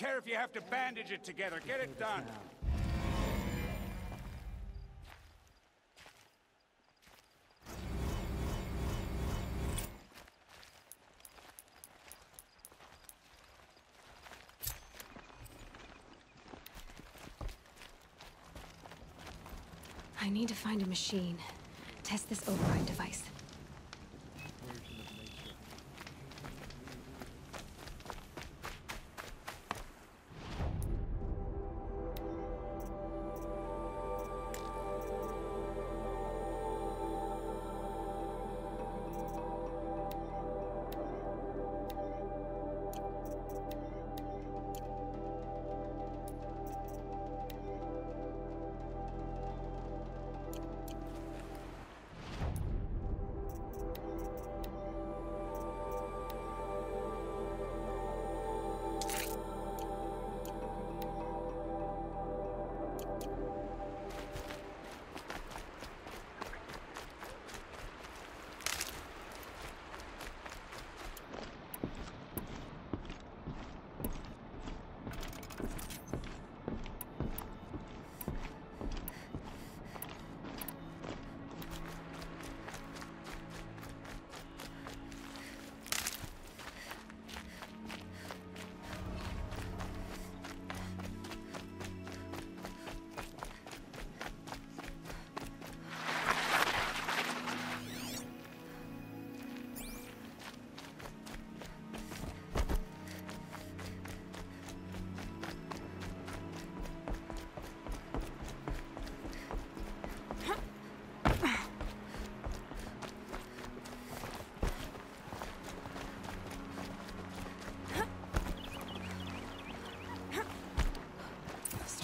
care if you have to bandage it together. Get it done. I need to find a machine. Test this override device.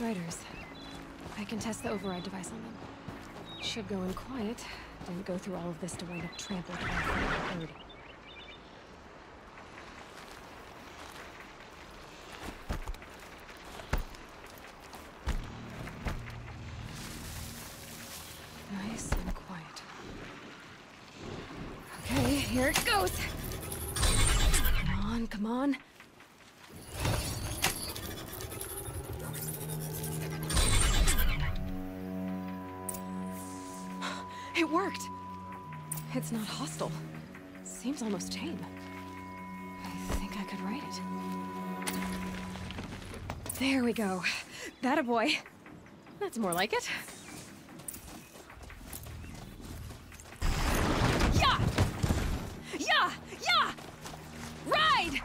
Striders. I can test the override device on them. Should go in quiet. Didn't go through all of this to wind up trampled by a herd. That's more like it. Yeah! Yeah! Yeah! Ride!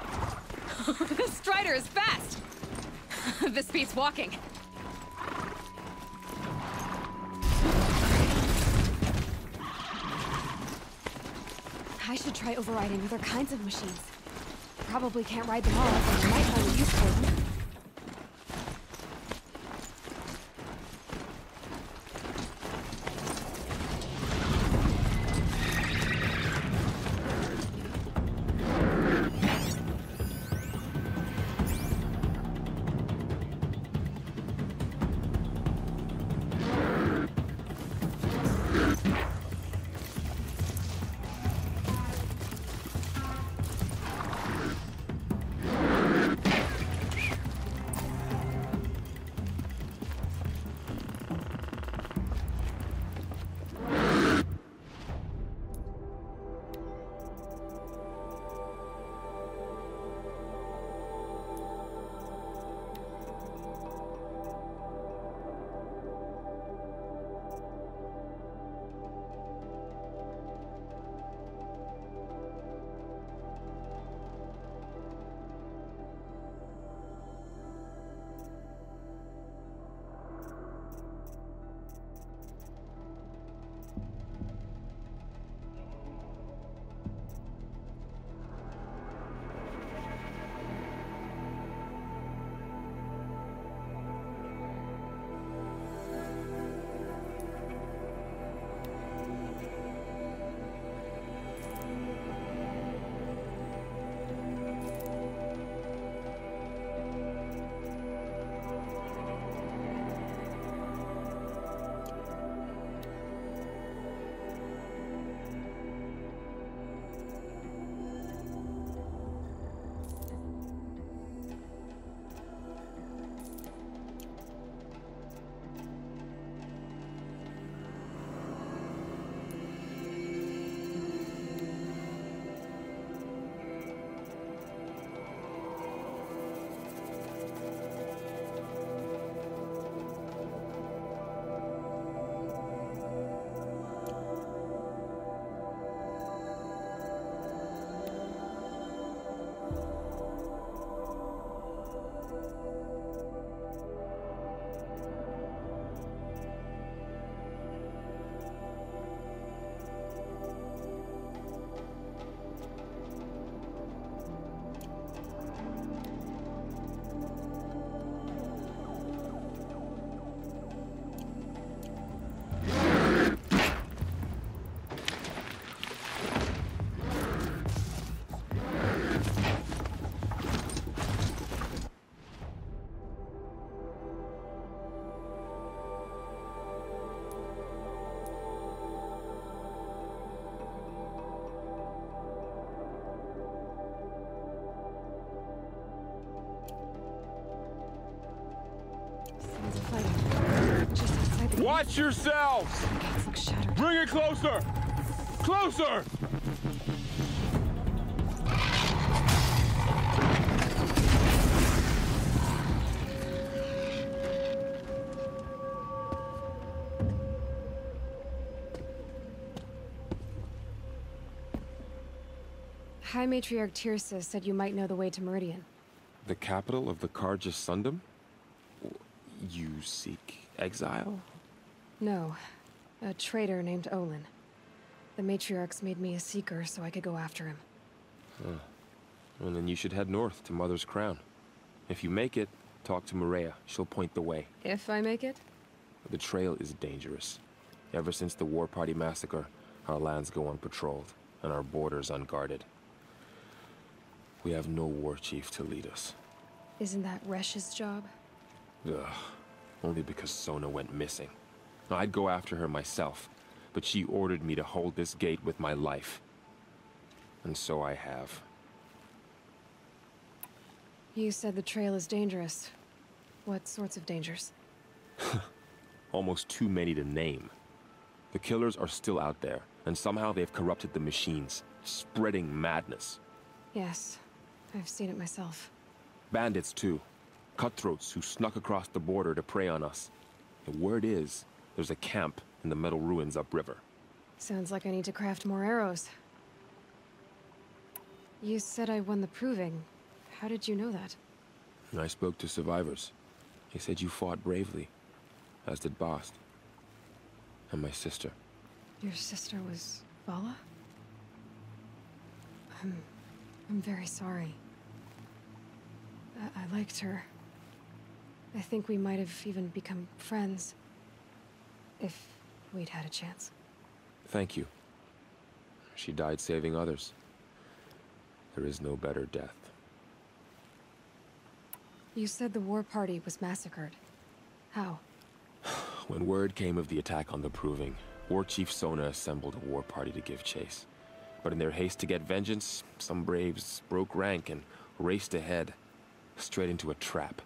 this Strider is fast! this beats walking. I should try overriding other kinds of machines. Probably can't ride them all, but I might find a use for them. Watch yourselves! The gates look shattered. Bring it closer! Closer! High Matriarch Teersa said you might know the way to Meridian. The capital of the Carja Sundom? You seek exile? No. A traitor named Olin. The Matriarchs made me a seeker so I could go after him. Well, then you should head north to Mother's Crown. If you make it, talk to Maria. She'll point the way. If I make it? The trail is dangerous. Ever since the War Party massacre, our lands go unpatrolled, and our borders unguarded. We have no war chief to lead us. Isn't that Resh's job? Ugh. Only because Sona went missing. I'd go after her myself, but she ordered me to hold this gate with my life. And so I have. You said the trail is dangerous. What sorts of dangers? Almost too many to name. The killers are still out there, and somehow they've corrupted the machines, spreading madness. Yes, I've seen it myself. Bandits, too. Cutthroats who snuck across the border to prey on us. The word is, there's a camp in the metal ruins upriver. Sounds like I need to craft more arrows. You said I won the proving. How did you know that? I spoke to survivors. They said you fought bravely, as did Bast. And my sister. Your sister was Vala? I'm... I'm very sorry. I, I liked her. I think we might have even become friends. If we'd had a chance. Thank you. She died saving others. There is no better death. You said the war party was massacred. How? When word came of the attack on the Proving, War Chief Sona assembled a war party to give chase. But in their haste to get vengeance, some braves broke rank and raced ahead, straight into a trap.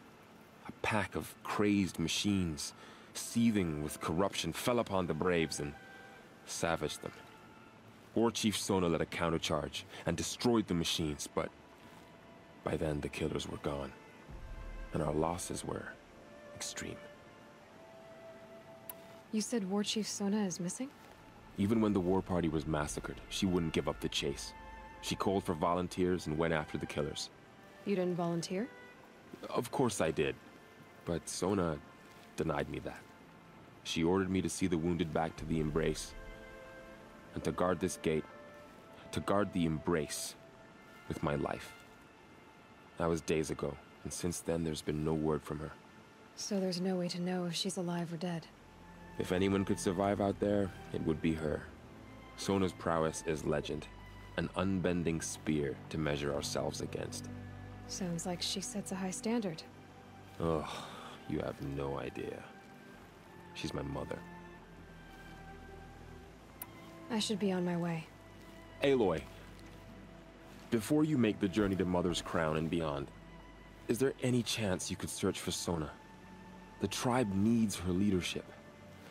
A pack of crazed machines, seething with corruption, fell upon the braves and savaged them. War Chief Sona led a countercharge and destroyed the machines, but by then the killers were gone, and our losses were extreme. You said War Chief Sona is missing? Even when the war party was massacred, she wouldn't give up the chase. She called for volunteers and went after the killers. You didn't volunteer? Of course I did, but Sona denied me that. She ordered me to see the wounded back to the Embrace, and to guard this gate, to guard the Embrace with my life. That was days ago, and since then there's been no word from her. So there's no way to know if she's alive or dead. If anyone could survive out there, it would be her. Sona's prowess is legend, an unbending spear to measure ourselves against. Sounds like she sets a high standard. Ugh, you have no idea. She's my mother. I should be on my way. Aloy, before you make the journey to Mother's Crown and beyond, is there any chance you could search for Sona? The tribe needs her leadership.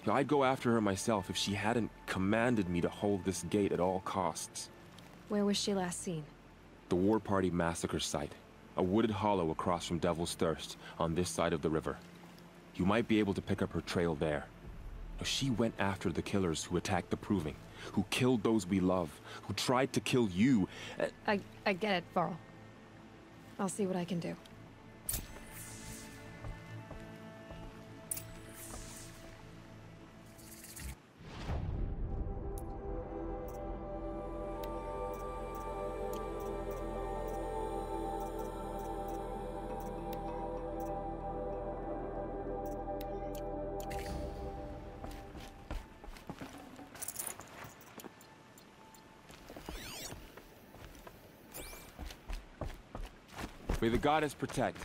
I'd go after her myself if she hadn't commanded me to hold this gate at all costs. Where was she last seen? The War Party massacre site. A wooded hollow across from Devil's Thirst, on this side of the river. You might be able to pick up her trail there. She went after the killers who attacked the Proving, who killed those we love, who tried to kill you. I... I get it, Varl. I'll see what I can do. The goddess protect.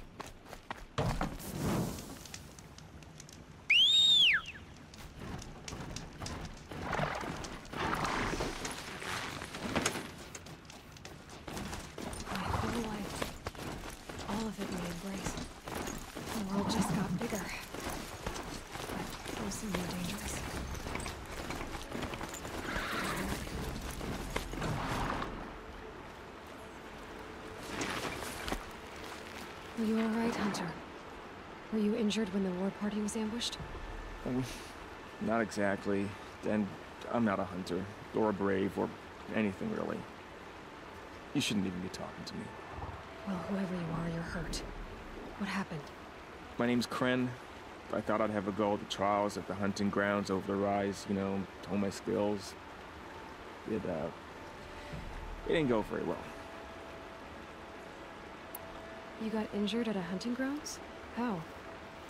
My whole life. All of it we embrace. The world just got bigger. But also more dangerous. Are you alright, Hunter? Were you injured when the war party was ambushed? Um, not exactly. And I'm not a hunter, or a brave, or anything really. You shouldn't even be talking to me. Well, whoever you are, you're hurt. What happened? My name's Kren. I thought I'd have a go at the trials at the hunting grounds over the rise, you know, hone my skills. It, uh, it didn't go very well. You got injured at a hunting grounds? How?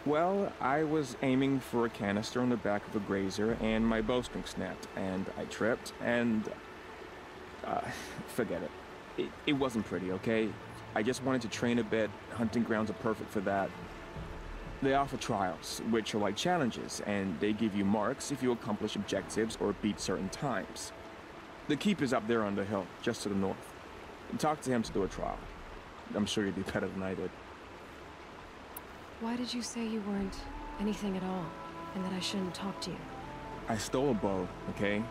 Well, I was aiming for a canister on the back of a grazer, and my bowstring snapped, and I tripped, and... Uh, forget it. it. It wasn't pretty, okay? I just wanted to train a bit. Hunting grounds are perfect for that. They offer trials, which are like challenges, and they give you marks if you accomplish objectives or beat certain times. The keep is up there on the hill, just to the north. Talk to him to do a trial. I'm sure you'd do better than I did. Why did you say you weren't anything at all, and that I shouldn't talk to you? I stole a bow, okay?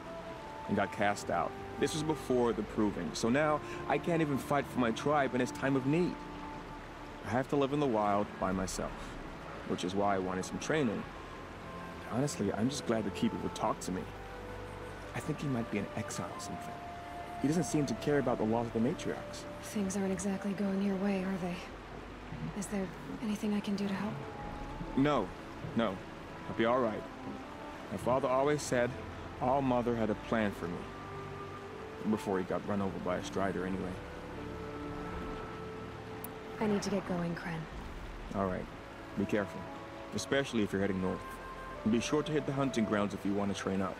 And got cast out. This was before the proving, so now I can't even fight for my tribe in its time of need. I have to live in the wild by myself, which is why I wanted some training. Honestly, I'm just glad the Keeper would talk to me. I think he might be an exile or something. He doesn't seem to care about the laws of the matriarchs. Things aren't exactly going your way, are they? Is there anything I can do to help? No, no. I'll be all right. My father always said all Mother had a plan for me. Before he got run over by a strider, anyway. I need to get going, Kren. All right. Be careful. Especially if you're heading north. Be sure to hit the hunting grounds if you want to train up.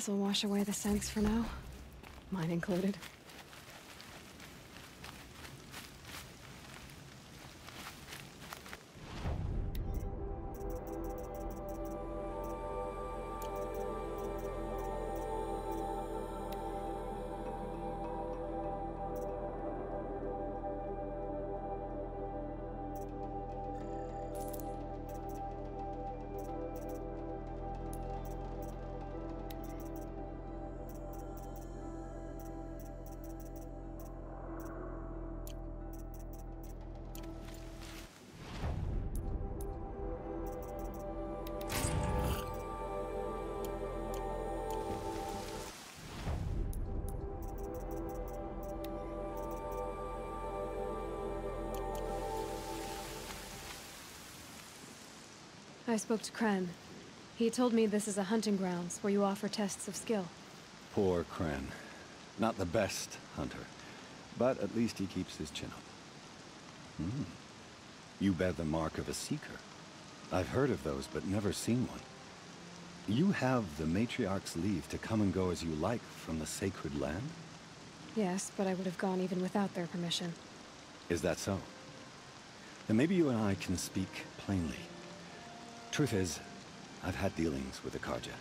This'll wash away the scents for now. Mine included. I spoke to Kren. He told me this is a hunting grounds where you offer tests of skill. Poor Kren. Not the best hunter, but at least he keeps his chin up. Hmm. You bear the mark of a seeker. I've heard of those, but never seen one. You have the Matriarch's leave to come and go as you like from the sacred land? Yes, but I would have gone even without their permission. Is that so? Then maybe you and I can speak plainly. Truth is, I've had dealings with the Carja.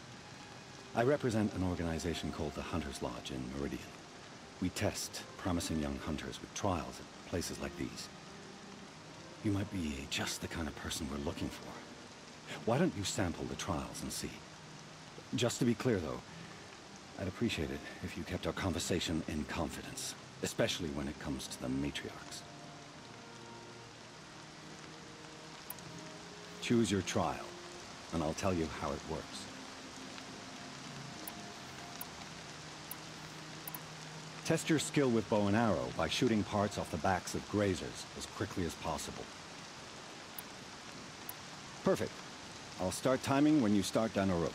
I represent an organization called the Hunter's Lodge in Meridian. We test promising young hunters with trials at places like these. You might be just the kind of person we're looking for. Why don't you sample the trials and see? Just to be clear, though, I'd appreciate it if you kept our conversation in confidence, especially when it comes to the matriarchs. Choose your trial, and I'll tell you how it works. Test your skill with bow and arrow by shooting parts off the backs of grazers as quickly as possible. Perfect. I'll start timing when you start down a rope.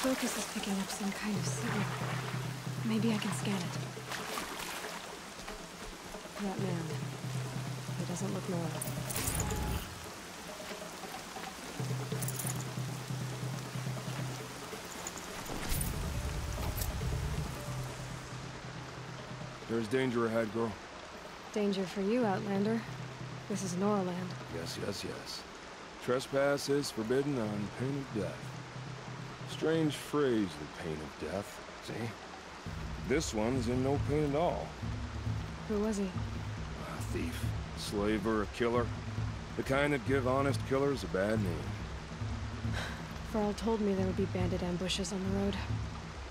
Focus is picking up some kind of signal. Maybe I can scan it. That man. He doesn't look normal. There's danger ahead, girl. Danger for you, Outlander. This is Noraland. Yes, yes, yes. Trespass is forbidden on pain of death. Strange phrase, the pain of death, see? This one's in no pain at all. Who was he? A thief, slaver, a killer. The kind that give honest killers a bad name. Varl told me there would be bandit ambushes on the road.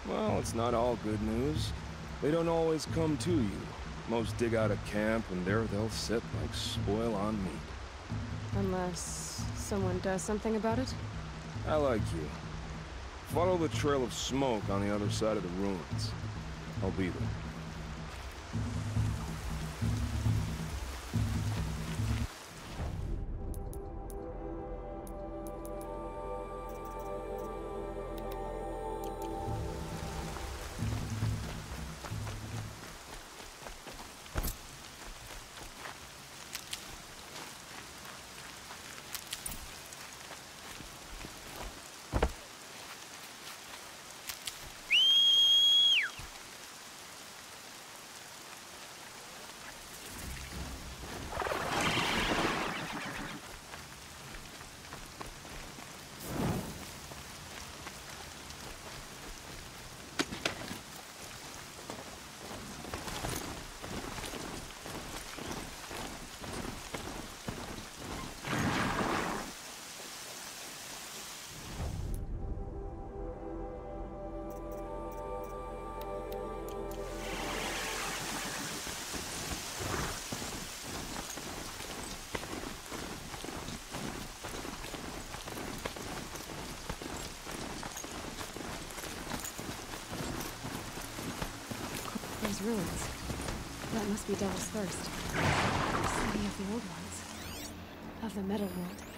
Well, it's not all good news. They don't always come to you. Most dig out a camp, and there they'll sit like spoil on meat. Unless someone does something about it? I like you. Follow the trail of smoke on the other side of the ruins. I'll be there. Those ruins. That must be Devil's Thirst. The city of the old ones. Of the Metal World.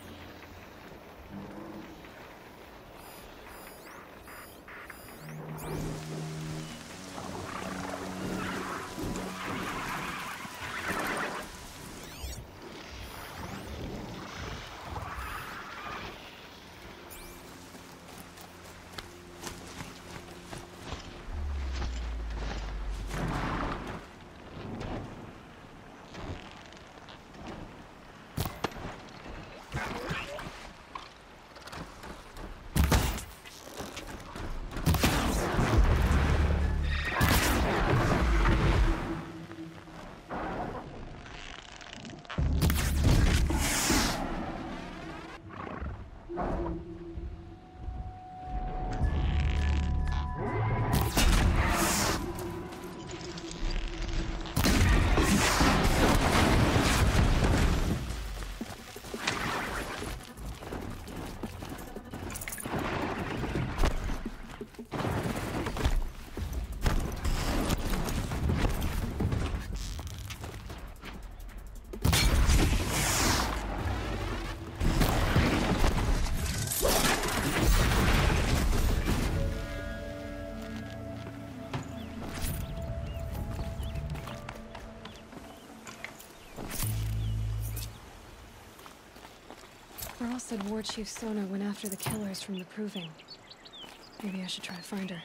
Said War Chief Sona went after the killers from the Proving. Maybe I should try to find her.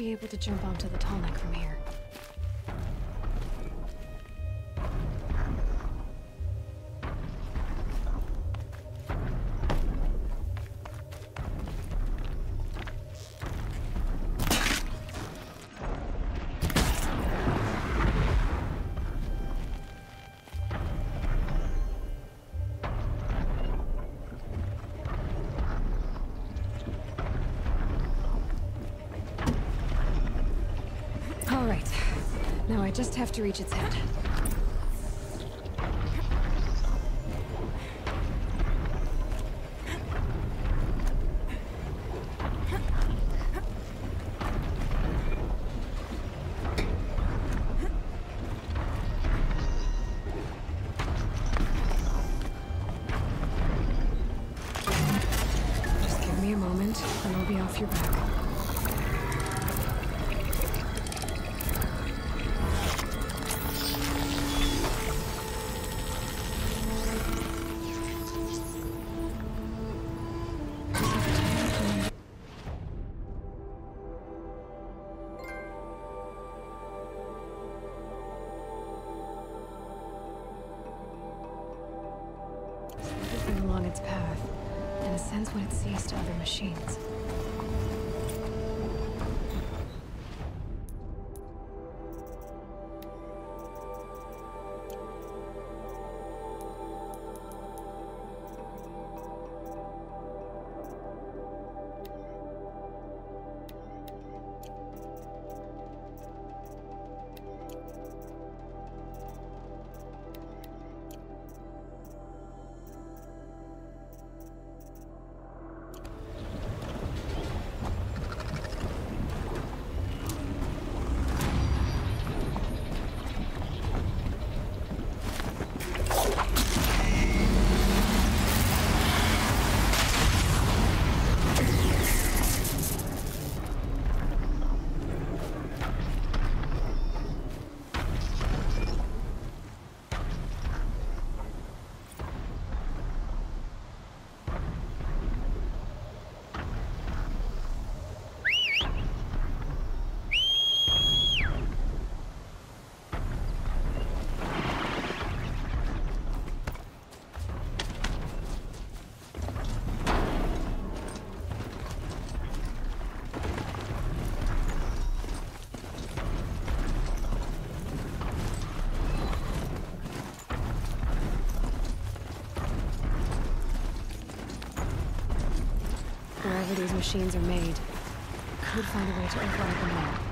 Be able to jump onto the tall from here. I just have to reach its head. Wherever these machines are made, could find a way to override them all.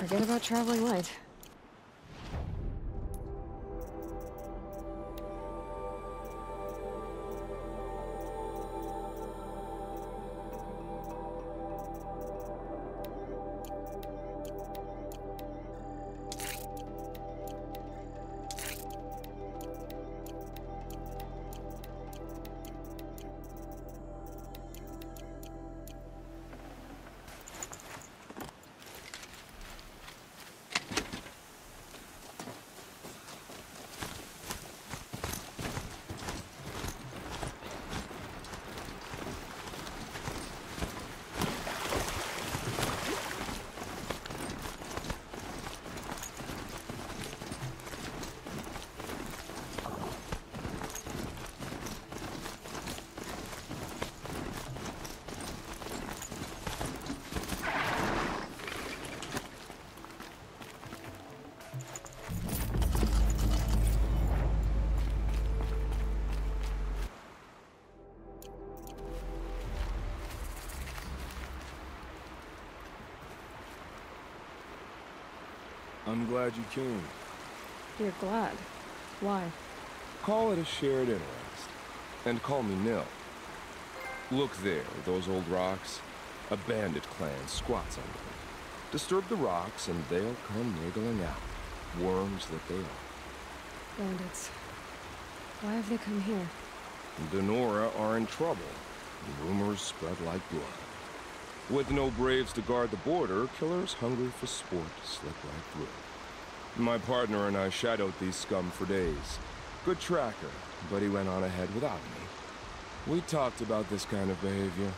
Forget about traveling light. I'm glad you came. You're glad. Why? Call it a shared interest. And call me Nil. Look there, those old rocks. A bandit clan squats under them. Disturb the rocks and they'll come wriggling out. Worms that they are. Bandits. Why have they come here? The Denora are in trouble. Rumors spread like blood. With no braves to guard the border, killers hungry for sport slip right through. My partner and I shadowed these scum for days. Good tracker, but he went on ahead without me. We talked about this kind of behavior.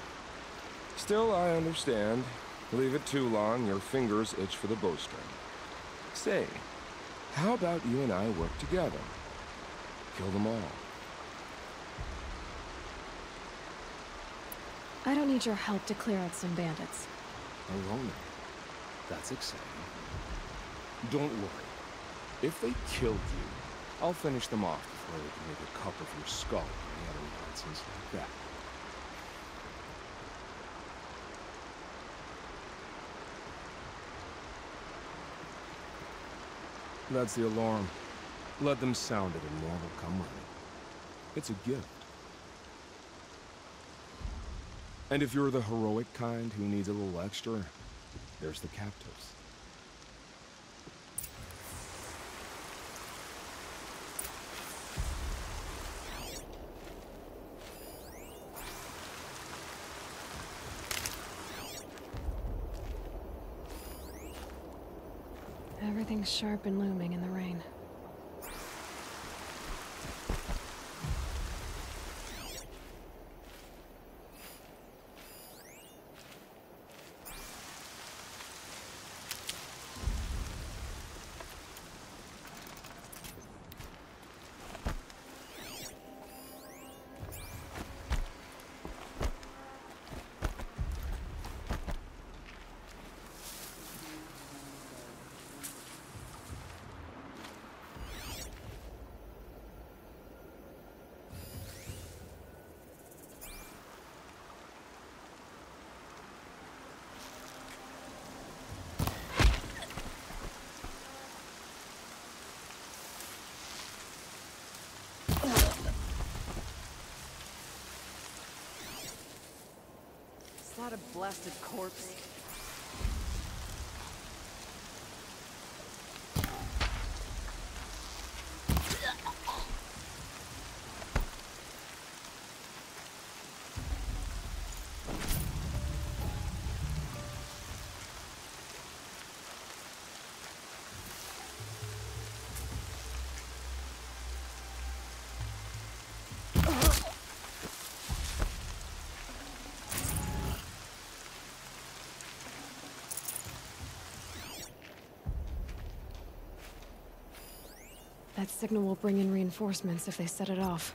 Still, I understand. Leave it too long, your fingers itch for the bowstring. Say, how about you and I work together? Kill them all. I don't need your help to clear out some bandits. Oh, Alone. That's exciting. Don't worry. If they killed you, I'll finish them off before they can make a cup of your skull and any other nonsense like that. That's the alarm. Let them sound it and more will come running. It's a gift. And if you're the heroic kind who needs a little extra, there's the captives. Everything's sharp and looming in the rain. A blasted corpse? That signal will bring in reinforcements if they set it off.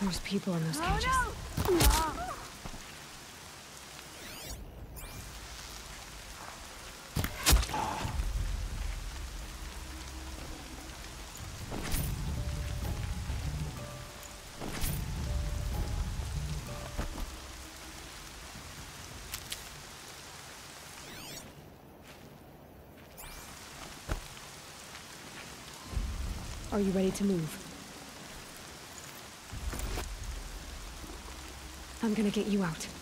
There's people in those cages. Oh, no. Are you ready to move? I'm gonna get you out.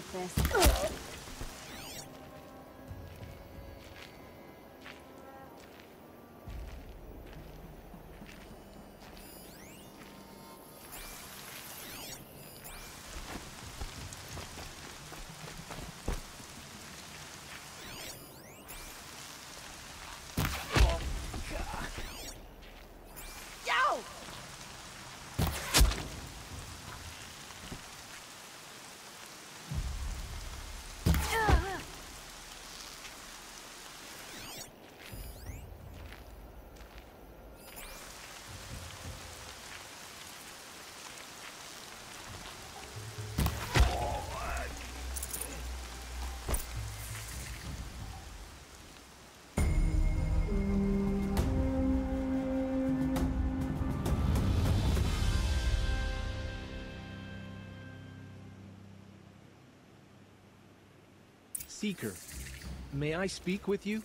Like this. Seeker, may I speak with you?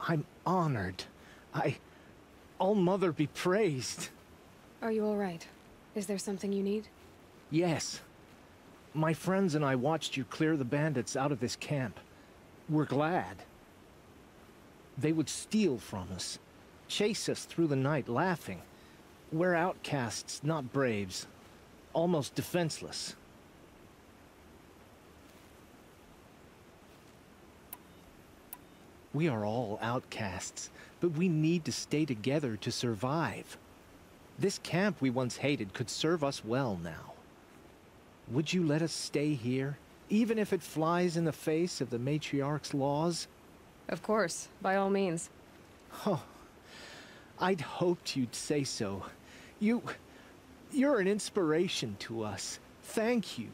I'm honored. I... All Mother be praised. Are you alright? Is there something you need? Yes. My friends and I watched you clear the bandits out of this camp. We're glad. They would steal from us, chase us through the night laughing. We're outcasts, not braves. Almost defenseless. We are all outcasts, but we need to stay together to survive. This camp we once hated could serve us well now. Would you let us stay here, even if it flies in the face of the matriarch's laws? Of course, by all means. Oh, I'd hoped you'd say so. You... you're an inspiration to us. Thank you.